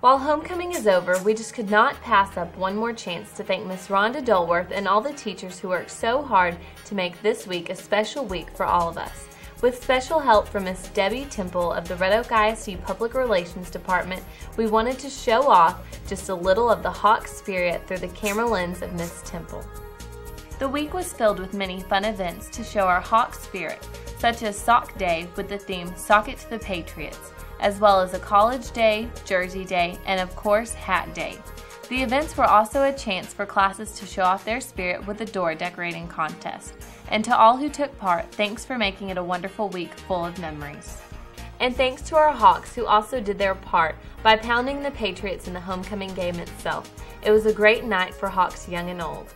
While homecoming is over, we just could not pass up one more chance to thank Miss Rhonda Dulworth and all the teachers who worked so hard to make this week a special week for all of us. With special help from Miss Debbie Temple of the Red Oak ISD Public Relations Department, we wanted to show off just a little of the Hawk spirit through the camera lens of Miss Temple. The week was filled with many fun events to show our Hawk spirit, such as Sock Day with the theme Sock It to the Patriots, as well as a College Day, Jersey Day, and of course, Hat Day. The events were also a chance for classes to show off their spirit with a door decorating contest. And to all who took part, thanks for making it a wonderful week full of memories. And thanks to our Hawks who also did their part by pounding the Patriots in the homecoming game itself. It was a great night for Hawks young and old.